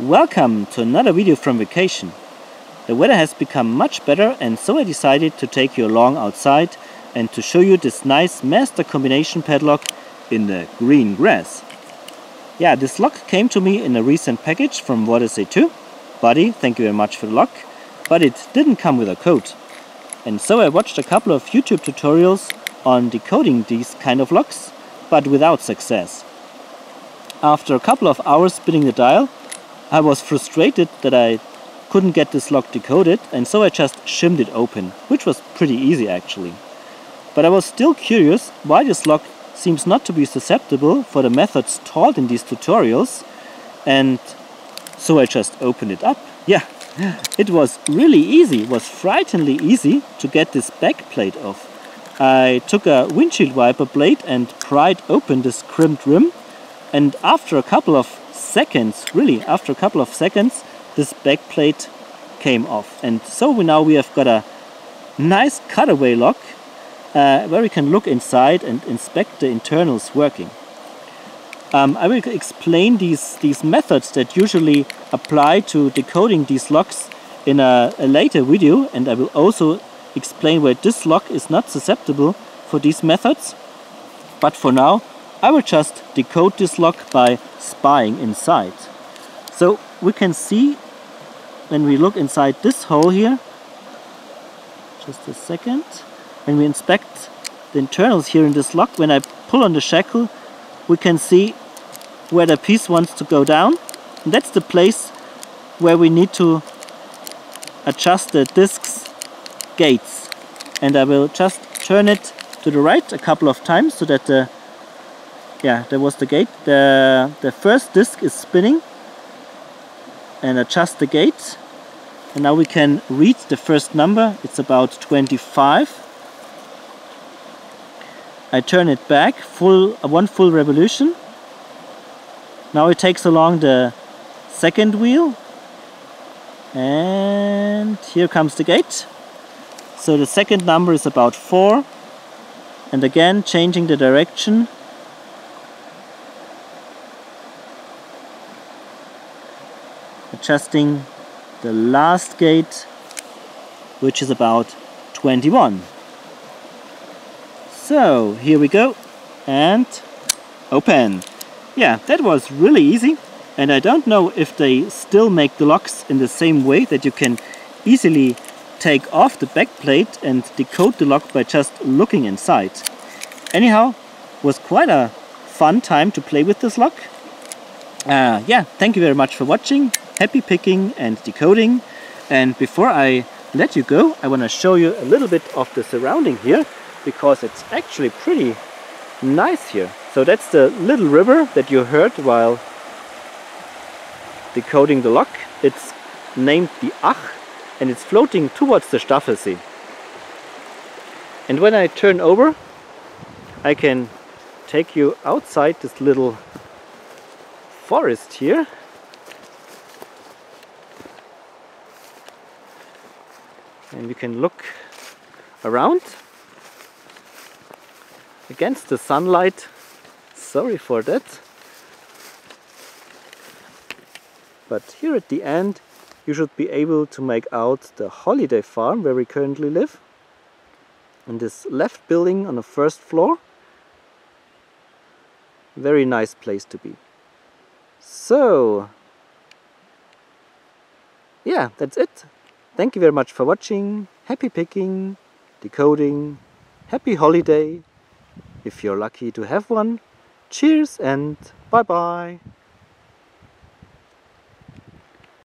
Welcome to another video from vacation. The weather has become much better and so I decided to take you along outside and to show you this nice master combination padlock in the green grass. Yeah, this lock came to me in a recent package from waddac2. Buddy, thank you very much for the lock. But it didn't come with a code. And so I watched a couple of YouTube tutorials on decoding these kind of locks, but without success. After a couple of hours spinning the dial, I was frustrated that I couldn't get this lock decoded and so I just shimmed it open, which was pretty easy actually. But I was still curious why this lock seems not to be susceptible for the methods taught in these tutorials and so I just opened it up. Yeah, it was really easy, it was frighteningly easy to get this back plate off. I took a windshield wiper blade and pried open this crimped rim and after a couple of seconds, really after a couple of seconds, this back plate came off. And so we now we have got a nice cutaway lock uh, where we can look inside and inspect the internals working. Um, I will explain these, these methods that usually apply to decoding these locks in a, a later video and I will also explain why this lock is not susceptible for these methods. But for now, I will just decode this lock by spying inside. So we can see when we look inside this hole here, just a second, when we inspect the internals here in this lock, when I pull on the shackle, we can see where the piece wants to go down. And that's the place where we need to adjust the disc's gates. And I will just turn it to the right a couple of times so that the yeah, there was the gate. The, the first disc is spinning and adjust the gate. And now we can read the first number. It's about 25. I turn it back, full one full revolution. Now it takes along the second wheel. And here comes the gate. So the second number is about 4. And again changing the direction adjusting the last gate which is about 21 so here we go and open. Yeah that was really easy and I don't know if they still make the locks in the same way that you can easily take off the back plate and decode the lock by just looking inside. Anyhow was quite a fun time to play with this lock. Uh, yeah thank you very much for watching happy picking and decoding. And before I let you go, I want to show you a little bit of the surrounding here because it's actually pretty nice here. So that's the little river that you heard while decoding the lock. It's named the Ach and it's floating towards the Staffelsee. And when I turn over, I can take you outside this little forest here and we can look around against the sunlight. Sorry for that. But here at the end you should be able to make out the holiday farm where we currently live. In this left building on the first floor. Very nice place to be. So yeah that's it Thank you very much for watching. Happy picking, decoding, happy holiday, if you're lucky to have one. Cheers and bye bye.